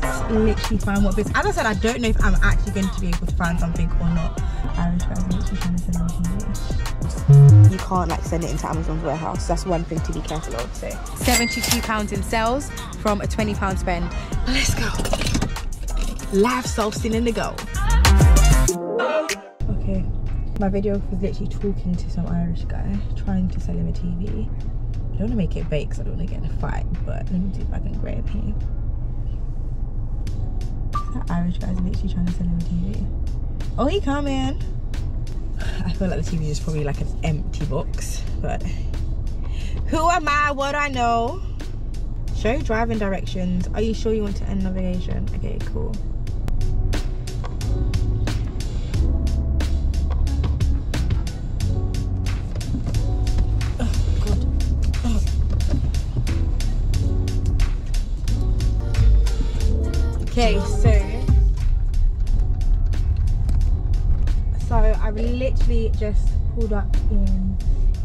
let's literally find what bits. As I said, I don't know if I'm actually going to be able to find something or not. Irish guys literally trying to send me You can't like send it into Amazon's warehouse. That's one thing to be careful of. So 72 pounds in sales from a 20 pound spend. Let's go. Live sourcing in the go. Okay, my video was literally talking to some Irish guy, trying to sell him a TV. I don't want to make it big because I don't want to get in a fight, but let me see if I can grab him. That Irish guy's literally trying to sell him a TV. Oh, he coming. I feel like the TV is probably like an empty box, but who am I? What do I know? Show driving directions. Are you sure you want to end navigation? Okay, cool. Just pulled up in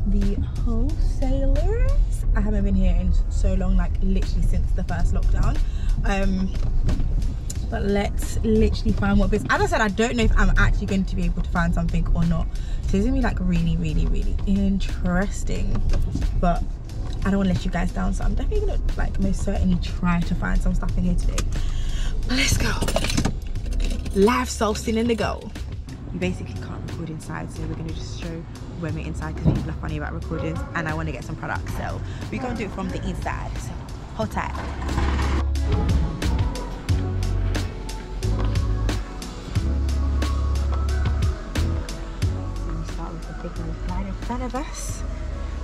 the wholesalers. I haven't been here in so long, like literally since the first lockdown. Um, but let's literally find what. As I said, I don't know if I'm actually going to be able to find something or not. So it's gonna be like really, really, really interesting. But I don't want to let you guys down, so I'm definitely gonna like most certainly try to find some stuff in here today let's go live sourcing in the go you basically can't record inside so we're going to just show when we're inside because people are funny about recordings and i want to get some products so we're going to do it from the inside. Hold tight big one in front of us.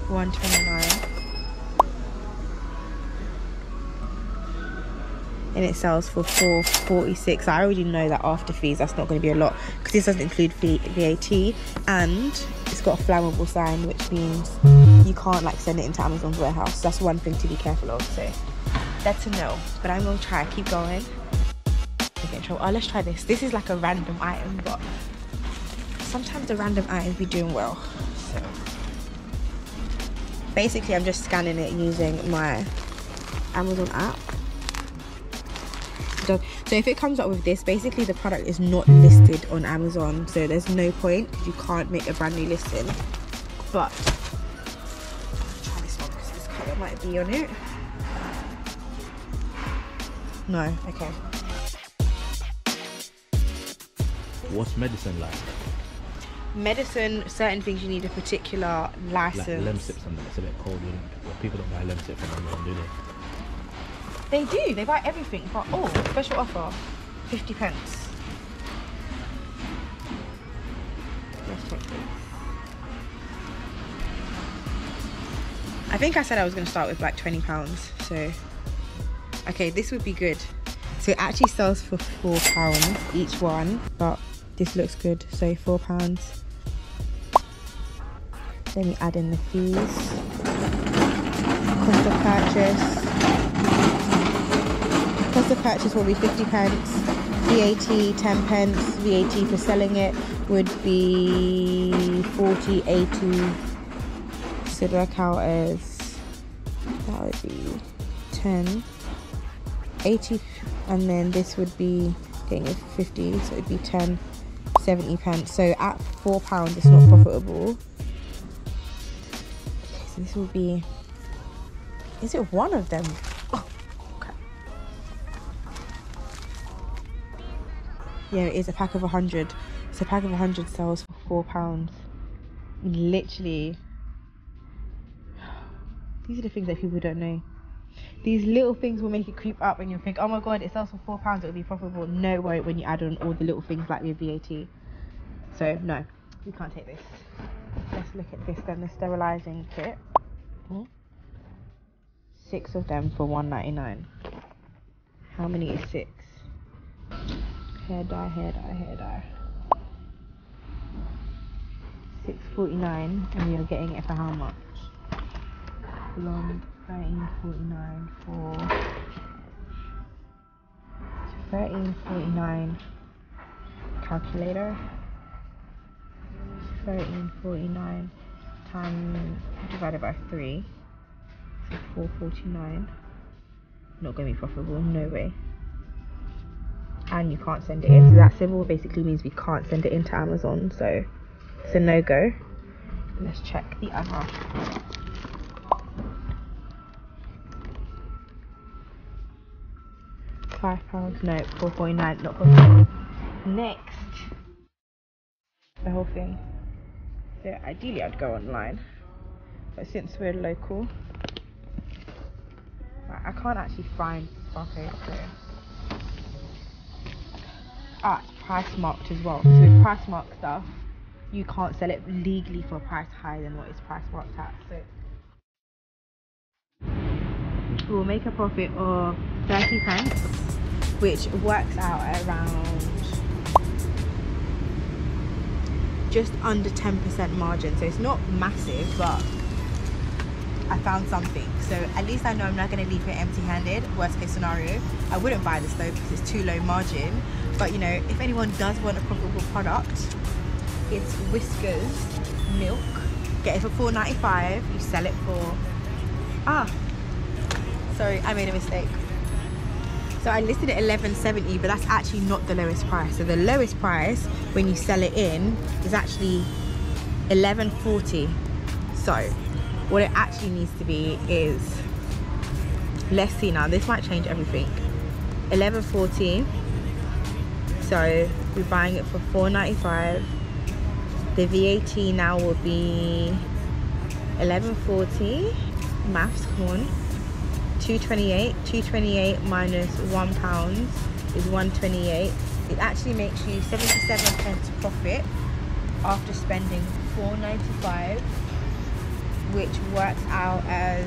129 and it sells for 446 i already know that after fees that's not going to be a lot because this doesn't include vat and it's got a flammable sign which means you can't like send it into amazon's warehouse. That's one thing to be careful of so that's a no. But i'm gonna try. Keep going. Get trouble. oh let's try this. This is like a random item but sometimes the random items be doing well so. Basically i'm just scanning it using my amazon app so if it comes up with this basically the product is not listed on amazon. So there's no point. Because you can't make a brand new listing. But try this one because this color might be on it. No okay. What's medicine like? Medicine certain things you need a particular license. Like lemsips and it's a bit cold people don't buy lemsip from amazon do they they do. They buy everything. But oh, special offer, fifty pence. Let's check this. I think I said I was going to start with like twenty pounds. So, okay, this would be good. So it actually sells for four pounds each one, but this looks good. So four pounds. Let me add in the fees. Cost of purchase cost of purchase will be 50 pence. VAT 10 pence. VAT for selling it would be 40 80 so do I count as that would be 10 80 and then this would be getting it 50 so it'd be 10 70 pence. So at four pounds it's not profitable. Okay, so this will be is it one of them yeah it is a pack of 100 so a pack of 100 sells for four pounds. Literally. These are the things that people don't know. These little things will make it creep up and you'll think oh my god it sells for four pounds it'll be profitable. No way when you add on all the little things like your VAT so no we can't take this. Let's look at this then the sterilizing kit. Hmm? six of them for 1.99 how many is six hair dye, hair dye, hair dye. 6.49 and we are getting it for how much? Blonde 13.49 for 13.49 calculator 13.49 times divided by 3 so 4.49 not going to be profitable no way and you can't send it in. So that symbol basically means we can't send it into Amazon. So it's a no go. Let's check the other. Five pounds, no, four point nine, not possible. Next, the whole thing. So ideally, I'd go online, but since we're local, I can't actually find. Okay, so it's price marked as well. So with price marked stuff, you can't sell it legally for a price higher than what it's price marked at. So we'll make a profit of 30 pence, which works out around just under 10% margin. So it's not massive, but I found something. So at least I know I'm not going to leave it empty handed. Worst case scenario. I wouldn't buy this though because it's too low margin. But you know, if anyone does want a profitable product, it's Whiskas milk. Get it for $4.95. You sell it for ah sorry I made a mistake. So I listed it 11.70 but that's actually not the lowest price. So the lowest price when you sell it in is actually 11.40 so what it actually needs to be is let's see now this might change everything. 11.40 so we're buying it for 4.95 the VAT now will be 11.40 maths come on 228 228 minus one pound is 128 it actually makes you 77 pence profit after spending 4.95 which works out as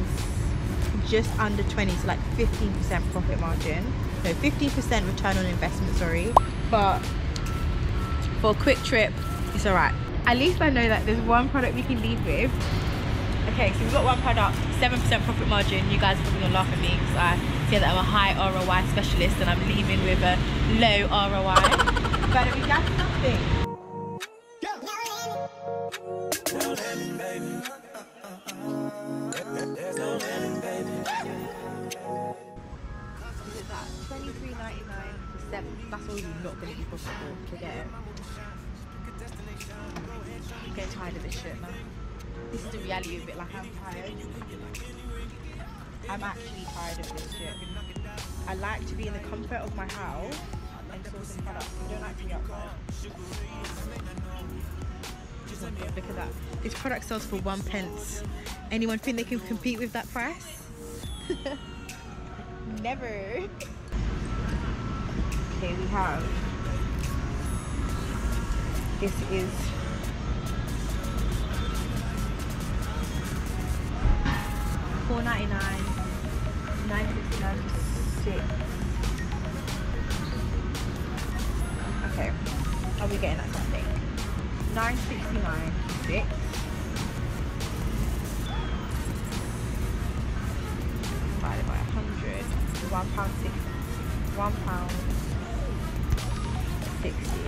just under 20 so like 15% profit margin so 15% return on investment sorry. But for a quick trip it's all right at least i know that there's one product we can leave with. Okay so we've got one product seven percent profit margin. You guys are probably gonna laugh at me because i say that i'm a high roi specialist and i'm leaving with a low roi but we got something tired. I'm actually tired of this shit. I like to be in the comfort of my house and sourcing products. I don't like to be. Look at that. This product sells for one pence. Anyone think they can compete with that price? Never. Okay, we have. This is four ninety nine, nine sixty nine six. Okay, I'll be getting that something. Nine sixty nine six. Divided by hundred. One pound six. One pound sixty.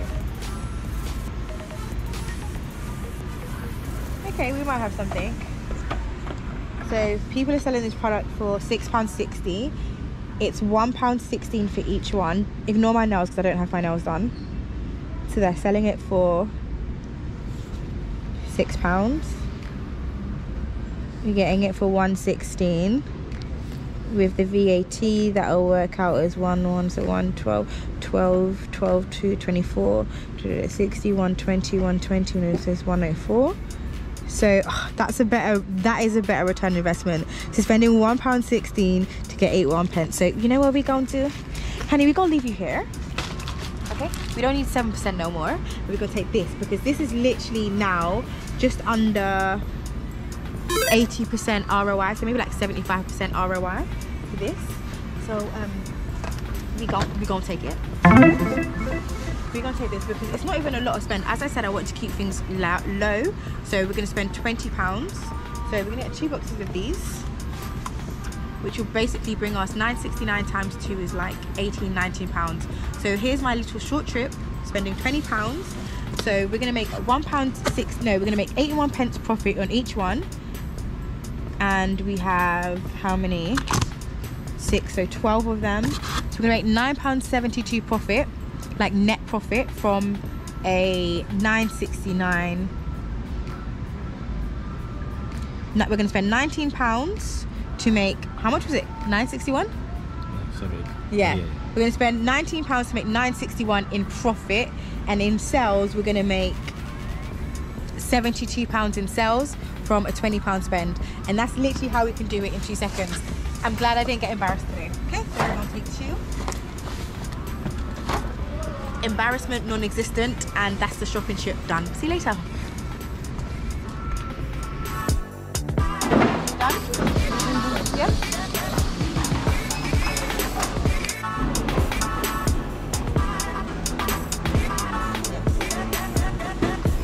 Okay, we might have something so people are selling this product for six pounds 60 it's one pound 16 for each one. Ignore my nails because i don't have my nails done. So they're selling it for six pounds. You're getting it for 116 with the VAT that'll work out as 1 1 so 1 12 12 12 2 24 60 120 120 and it says 104 so oh, that's a better that is a better return investment so spending one pound 16 to get eight one pence. So you know where we're going to honey we're gonna leave you here. Okay? We don't need seven percent no more. We're gonna take this because this is literally now just under 80 percent roi so maybe like 75 percent roi for this. So um we gon' we gonna take it we're gonna take this because it's not even a lot of spend. As i said i want to keep things low. So we're gonna spend 20 pounds. So we're gonna get two boxes of these which will basically bring us 9.69 times two is like 18 19 pounds. So here's my little short trip spending 20 pounds. So we're gonna make one pound six no we're gonna make 81 pence profit on each one. And we have how many? Six so 12 of them. So we're gonna make nine pounds 72 profit like net profit from a 969 no, we're gonna spend 19 pounds to make how much was it? 961 Yeah, something. yeah. we're gonna spend 19 pounds to make 961 in profit and in sales we're gonna make 72 pounds in sales from a 20 pound spend. And that's literally how we can do it in two seconds. I'm glad i didn't get embarrassed embarrassment non-existent and that's the shopping trip done see you later done yeah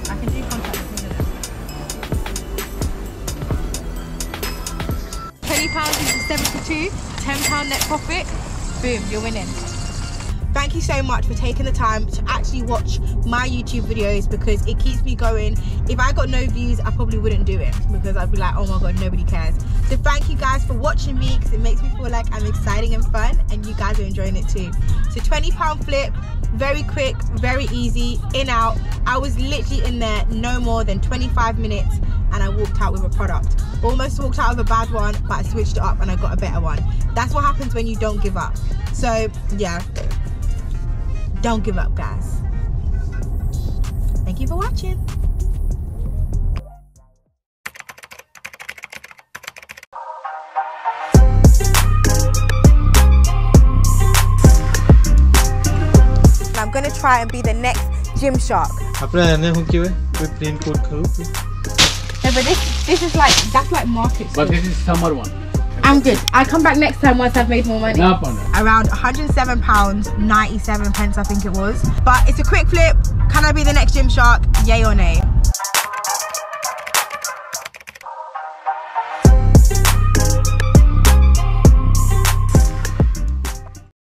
I can do contact isn't it? Twenty pounds is seventy-two. Ten pound net profit. Boom, you're winning. You so much for taking the time to actually watch my YouTube videos because it keeps me going. If I got no views, I probably wouldn't do it because I'd be like, oh my god, nobody cares. So thank you guys for watching me because it makes me feel like I'm exciting and fun and you guys are enjoying it too. So 20 pound flip, very quick, very easy, in out. I was literally in there no more than 25 minutes and I walked out with a product. Almost walked out with a bad one, but I switched it up and I got a better one. That's what happens when you don't give up. So yeah, don't give up, guys. Thank you for watching. I'm gonna try and be the next Gymshark. We. No, but this this is like that's like market. But this is summer one. I'm good. I'll come back next time once I've made more money. No, Panda. Around 107 pounds, 97 pence I think it was. But it's a quick flip. Can I be the next Gymshark? Yay or nay?